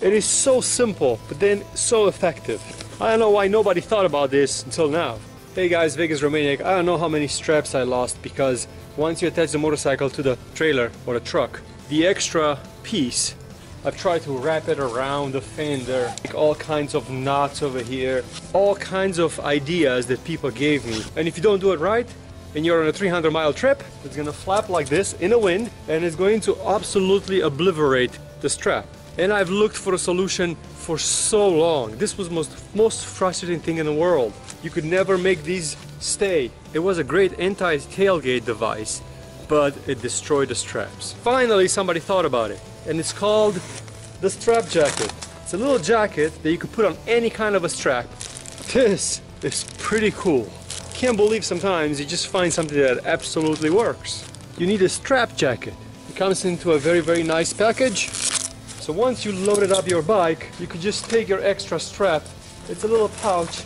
It is so simple, but then so effective. I don't know why nobody thought about this until now. Hey guys, Vegas Romaniac. I don't know how many straps I lost because once you attach the motorcycle to the trailer or the truck, the extra piece, I've tried to wrap it around the fender, like all kinds of knots over here, all kinds of ideas that people gave me. And if you don't do it right, and you're on a 300 mile trip, it's gonna flap like this in the wind and it's going to absolutely obliterate the strap. And I've looked for a solution for so long. This was most most frustrating thing in the world. You could never make these stay. It was a great anti-tailgate device, but it destroyed the straps. Finally, somebody thought about it, and it's called the strap jacket. It's a little jacket that you could put on any kind of a strap. This is pretty cool. Can't believe sometimes you just find something that absolutely works. You need a strap jacket. It comes into a very, very nice package. So once you loaded up your bike, you could just take your extra strap. It's a little pouch.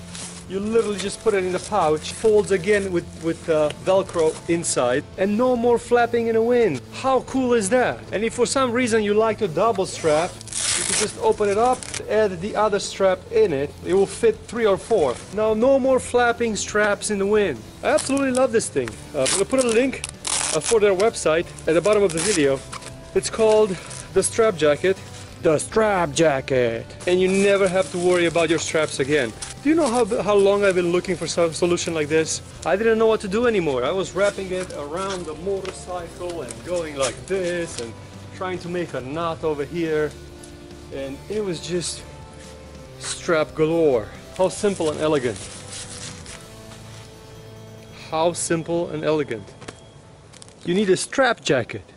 You literally just put it in the pouch, folds again with, with uh, Velcro inside, and no more flapping in the wind. How cool is that? And if for some reason you like to double strap, you can just open it up, add the other strap in it. It will fit three or four. Now, no more flapping straps in the wind. I absolutely love this thing. Uh, I'm gonna put a link uh, for their website at the bottom of the video. It's called the Strap Jacket. The strap jacket. And you never have to worry about your straps again. Do you know how, how long I've been looking for some solution like this? I didn't know what to do anymore. I was wrapping it around the motorcycle and going like this and trying to make a knot over here. And it was just strap galore. How simple and elegant. How simple and elegant. You need a strap jacket